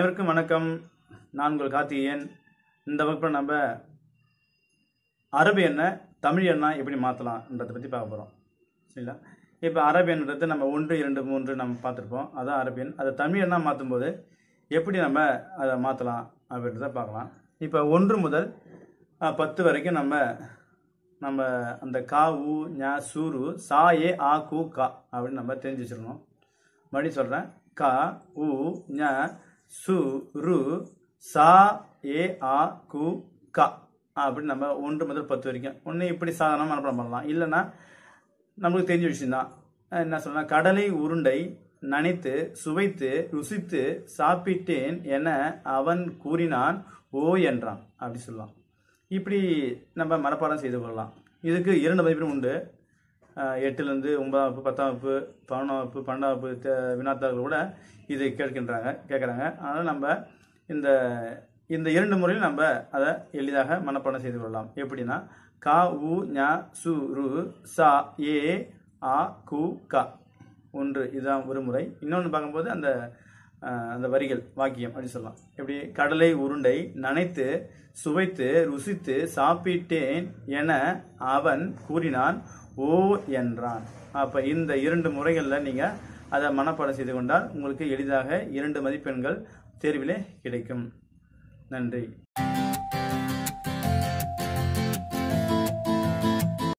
அனைவருக்கும் வணக்கம். நான் உங்கள் கார்த்திகேயன். இந்த வகுப்பில் நம்ம அரபு எண்ணெய் தமிழ் எண்ணெய் எப்படி மாற்றலாம்ன்றதை பற்றி பார்க்க போகிறோம் சரிங்களா? இப்போ அரபு எண்ணுன்றது நம்ம ஒன்று இரண்டு மூன்று நம்ம பார்த்துருப்போம். அதான் அரபு எண். அதை தமிழ் எண்ணெய் மாற்றும்போது எப்படி நம்ம அதை மாற்றலாம் அப்படின்றத பார்க்கலாம். இப்போ ஒன்று முதல் பத்து வரைக்கும் நம்ம நம்ம அந்த கா ஊ ஞ சூரு சா ஏ ஆ கு கா அப்படின்னு நம்ம தெரிஞ்சு வச்சிருக்கணும். மறுபடியும் சொல்கிறேன் க உ ஞ சு ரு சா ஏ ஆ கு க. அப்படின்னு நம்ம ஒன்று முதல் பத்து வரைக்கும். ஒன்று இப்படி சாதாரணமாக மனப்பாடம் பண்ணலாம்? இல்லைன்னா நம்மளுக்கு தெரிஞ்ச விஷயம்தான். என்ன சொல்லலாம் கடலை உருண்டை நனைத்து சுவைத்து ருசித்து சாப்பிட்டேன் என அவன் கூறினான் ஓ என்றான். அப்படி சொல்லலாம். இப்படி நம்ம மனப்பாடம் செய்து கொள்ளலாம். இதுக்கு இரண்டு மதிப்பெண் உண்டு. எட்டுலேருந்து ஒன்பதாம் வகுப்பு பத்தாம் வகுப்பு பதினொன்றாம் வகுப்பு பன்னெண்டாம் வகுப்பு வினாத்தார்கள் கூட இதை கேட்கின்றாங்க கேட்குறாங்க. அதனால் நம்ம இந்த இந்த இரண்டு முறையில் நம்ம அதை எளிதாக மனப்பாடம் செய்து கொள்ளலாம். எப்படின்னா கா உ ஞா சு ரு சா ஏ ஆ கு க. ஒன்று இதுதான் ஒரு முறை. இன்னொன்று பார்க்கும்போது அந்த அந்த வரிகள் வாக்கியம் அப்படின்னு சொல்லலாம். எப்படி? கடலை உருண்டை நனைத்து சுவைத்து ருசித்து சாப்பிட்டேன் என அவன் கூறினான். ஓ என்றான். அப்ப இந்த இரண்டு முறைகளில் நீங்க அதை மனப்பாடம் செய்து கொண்டால் உங்களுக்கு எளிதாக இரண்டு மதிப்பெண்கள் தேர்விலே கிடைக்கும். நன்றி.